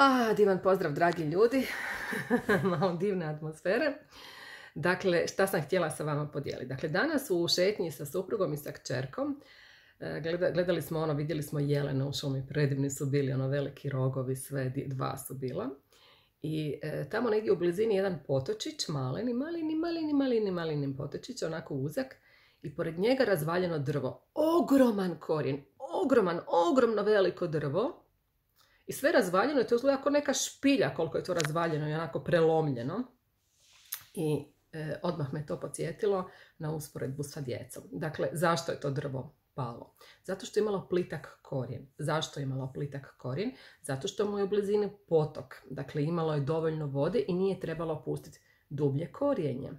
Ah, divan pozdrav, dragi ljudi. Malo divne atmosfere. Dakle, šta sam htjela sa vama podijeliti? Dakle, danas u šetnji sa suprugom i sa kćerkom e, gledali smo ono, vidjeli smo jelene u šumi, predivni su bili, ono veliki rogovi, sve dva su bila. I e, tamo negdje u blizini jedan potočić, maleni, malini, malini, malini, malini potočić, onako uzak, i pored njega razvaljeno drvo. Ogroman korijen, ogroman, ogromno veliko drvo, i sve razvaljeno, to izgleda kao neka špilja koliko je to razvaljeno i onako prelomljeno. I e, odmah me to podsjetilo na usporedbu sa djecom. Dakle, zašto je to drvo palo? Zato što je imalo plitak korijen. Zašto je imalo plitak korijen? Zato što mu je u blizini potok. Dakle, imalo je dovoljno vode i nije trebalo pustiti dublje korijenje.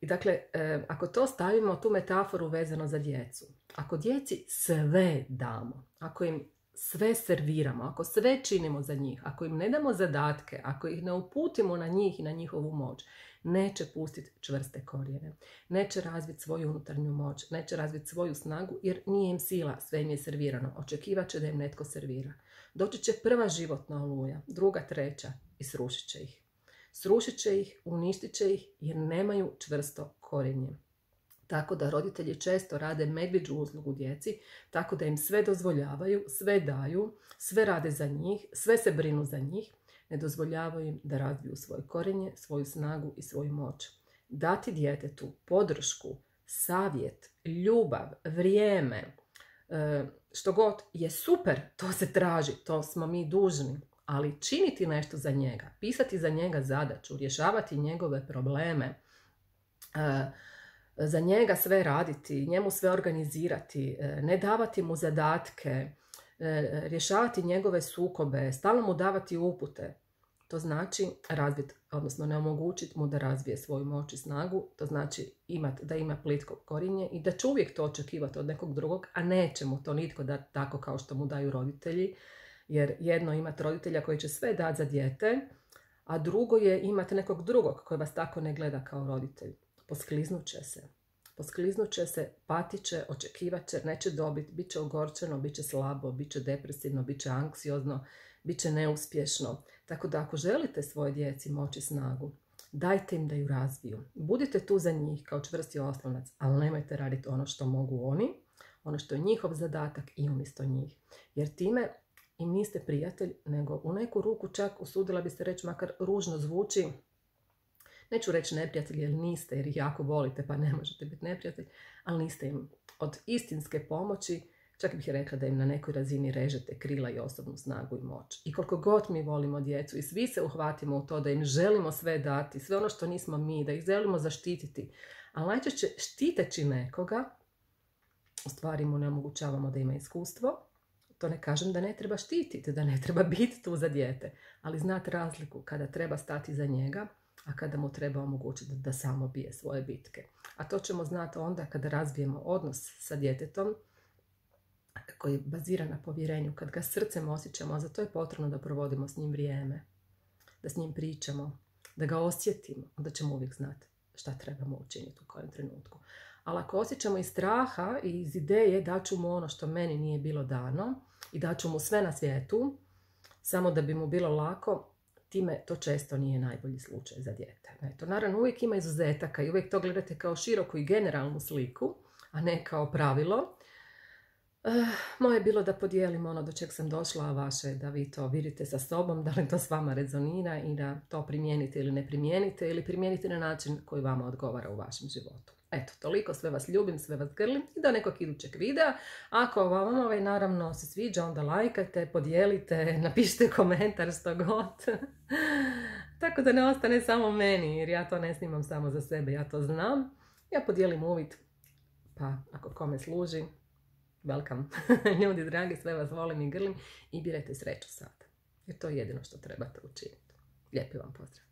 I dakle, e, ako to stavimo, tu metaforu vezano za djecu. Ako djeci sve damo, ako im sve serviramo, ako sve činimo za njih, ako im ne damo zadatke, ako ih ne uputimo na njih i na njihovu moć, neće pustiti čvrste korijene. Neće razviti svoju unutarnju moć, neće razviti svoju snagu jer nije im sila, sve im je servirano. Očekivat će da im netko servira. Doći će prva životna oluja, druga, treća i srušit će ih. Srušit će ih, uništit će ih jer nemaju čvrsto korijenje. Tako da roditelji često rade medviđu uslugu djeci, tako da im sve dozvoljavaju, sve daju, sve rade za njih, sve se brinu za njih, ne dozvoljavaju im da razviju svoje korenje, svoju snagu i svoju moć. Dati djetetu podršku, savjet, ljubav, vrijeme, e, što god je super, to se traži, to smo mi dužni, ali činiti nešto za njega, pisati za njega zadaću, rješavati njegove probleme, e, za njega sve raditi, njemu sve organizirati, e, ne davati mu zadatke, e, rješavati njegove sukobe, stalno mu davati upute. To znači razviti, odnosno ne omogućiti mu da razvije svoju moć i snagu, to znači imat, da ima plitko korinje i da će uvijek to očekivati od nekog drugog, a neće mu to nitko dati tako kao što mu daju roditelji, jer jedno imati roditelja koji će sve dati za dijete, a drugo je imati nekog drugog koji vas tako ne gleda kao roditelj poskliznut će se. Poskliznuće će se, patit će, očekivat će, neće dobiti, bit će ogorčeno, bit će slabo, bit će depresivno, bit će anksiozno, bit će neuspješno. Tako da ako želite svoje djeci moći snagu, dajte im da ju razviju. Budite tu za njih kao čvrsti oslonac, ali nemojte raditi ono što mogu oni, ono što je njihov zadatak i umjesto njih. Jer time im niste prijatelj, nego u neku ruku čak usudila bi se reći, makar ružno zvuči, neću reći neprijatelji jer niste, jer ih jako volite pa ne možete biti neprijatelj, ali niste im od istinske pomoći, čak bih rekla da im na nekoj razini režete krila i osobnu snagu i moć. I koliko god mi volimo djecu i svi se uhvatimo u to da im želimo sve dati, sve ono što nismo mi, da ih želimo zaštititi, ali najčešće štiteći nekoga, u stvari mu ne omogućavamo da ima iskustvo, to ne kažem da ne treba štititi, da ne treba biti tu za dijete, ali znati razliku kada treba stati za njega, a kada mu treba omogućiti da samo bije svoje bitke. A to ćemo znati onda kada razvijemo odnos sa djetetom koji je baziran na povjerenju, kad ga srcem osjećamo, a za to je potrebno da provodimo s njim vrijeme, da s njim pričamo, da ga osjetimo, onda ćemo uvijek znati šta trebamo učiniti u kojem trenutku. Ali ako osjećamo iz straha i iz ideje da ću mu ono što meni nije bilo dano i da ću mu sve na svijetu, samo da bi mu bilo lako, time to često nije najbolji slučaj za dijete. Eto, naravno, uvijek ima izuzetaka i uvijek to gledate kao široku i generalnu sliku, a ne kao pravilo. Uh, moje je bilo da podijelim ono do čeg sam došla, a vaše da vi to vidite sa sobom, da li to s vama rezonira i da to primijenite ili ne primijenite ili primijenite na način koji vama odgovara u vašem životu. Eto, toliko, sve vas ljubim, sve vas grlim i do nekog idućeg videa. Ako vam ovaj naravno se sviđa, onda lajkajte, podijelite, napišite komentar što god. Tako da ne ostane samo meni, jer ja to ne snimam samo za sebe, ja to znam. Ja podijelim uvid, pa ako kome služi, welcome. Ljudi dragi, sve vas volim i grlim i birajte sreću sad. Jer to je jedino što trebate učiniti. Lijepi vam pozdrav.